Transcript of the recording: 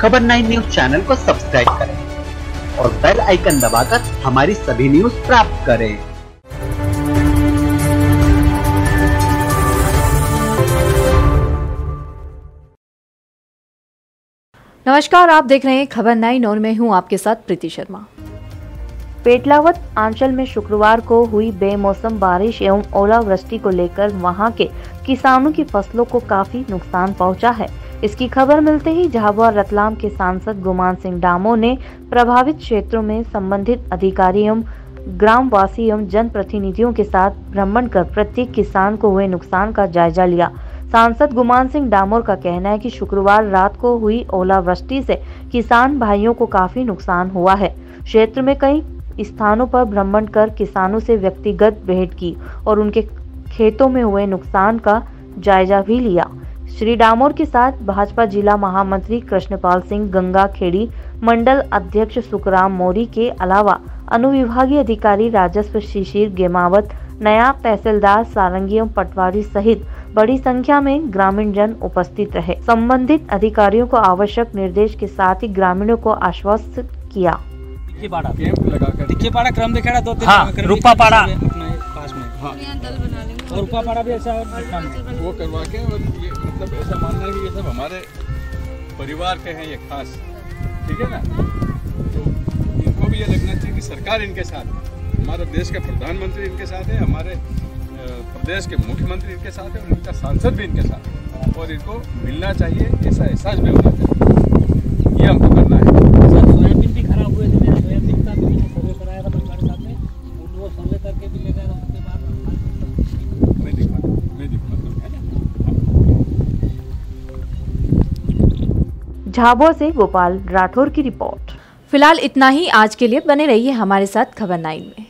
खबर nine news channel को subscribe करें और बेल आइकन दबाकर हमारी सभी न्यूज़ प्राप्त करें। नमस्कार आप देख रहे हैं खबर नाइन और मैं हूँ आपके साथ प्रीति शर्मा। पेटलावत आंचल में शुक्रवार को हुई बेमौसम बारिश एवं ओलावृष्टि को लेकर वहाँ के किसानों की फ़सलों को काफ़ी नुकसान पहुँचा है। इसकी खबर मिलते ही झाबुआ रतलाम के सांसद गुमान सिंह डामो ने प्रभावित क्षेत्रों में संबंधित अधिकारी एवं ग्रामवासी एवं जनप्रतिनिधियों के साथ भ्रमण कर प्रत्येक किसान को हुए नुकसान का जायजा लिया। सांसद गुमान सिंह डामोर का कहना है कि शुक्रवार रात को हुई ओलावृष्टि से किसान भाइयों को काफ़ी नुकसान हुआ है। क्षेत्र में कई स्थानों पर भ्रमण कर किसानों से व्यक्तिगत भेंट की और उनके खेतों में हुए नुकसान का जायजा भी लिया। श्री डामोर के साथ भाजपा जिला महामंत्री कृष्णपाल सिंह गंगा खेड़ी मंडल अध्यक्ष सुखराम मौरी के अलावा अनुविभागीय अधिकारी राजस्व शिशिर गेमावत नया तहसीलदार सारंगी एवं पटवारी सहित बड़ी संख्या में ग्रामीण जन उपस्थित रहे। संबंधित अधिकारियों को आवश्यक निर्देश के साथ ही ग्रामीणों को आश्वस्त किया। पाड़ा क्रम दो हाँ, रूपा पाड़ा। पास में। हाँ। और रूपा पाड़ा भी ऐसा वो करवा के और ये मतलब ऐसा मानना है कि ये सब हमारे परिवार के हैं ये खास। ठीक है ना? तो इनको भी ये लगना चाहिए कि सरकार इनके साथ है हमारे देश के प्रधानमंत्री इनके साथ है हमारे प्रदेश के मुख्यमंत्री इनके साथ है और इनका सांसद भी इनके साथ है। और इनको मिलना चाहिए ऐसा एहसास भी होना चाहिए। झाबुआ से गोपाल राठौर की रिपोर्ट। फ़िलहाल इतना ही, आज के लिए बने रहिए हमारे साथ खबर नाइन में।